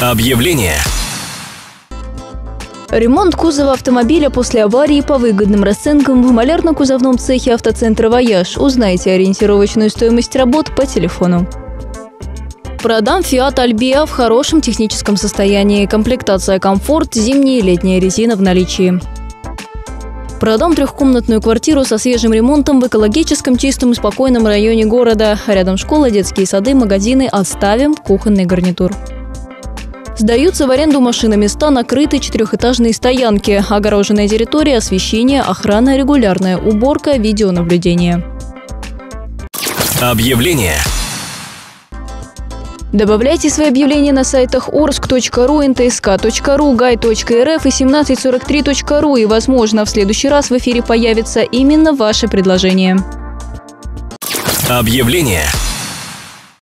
Объявление. Ремонт кузова автомобиля после аварии по выгодным расценкам в малярно-кузовном цехе автоцентра «Вояж». Узнайте ориентировочную стоимость работ по телефону. Продам Fiat Albea в хорошем техническом состоянии. Комплектация комфорт, зимняя и летняя резина в наличии. Продам трехкомнатную квартиру со свежим ремонтом в экологическом, чистом и спокойном районе города. Рядом школа, детские сады, магазины. Оставим кухонный гарнитур. Сдаются в аренду машины места накрыты четырехэтажные стоянки, огороженная территория, освещение, охрана, регулярная уборка, видеонаблюдение. Объявление. Добавляйте свои объявления на сайтах orsk.ru, ntsk.ru, gay.rf и 1743.ru, и, возможно, в следующий раз в эфире появится именно ваше предложение. Объявление.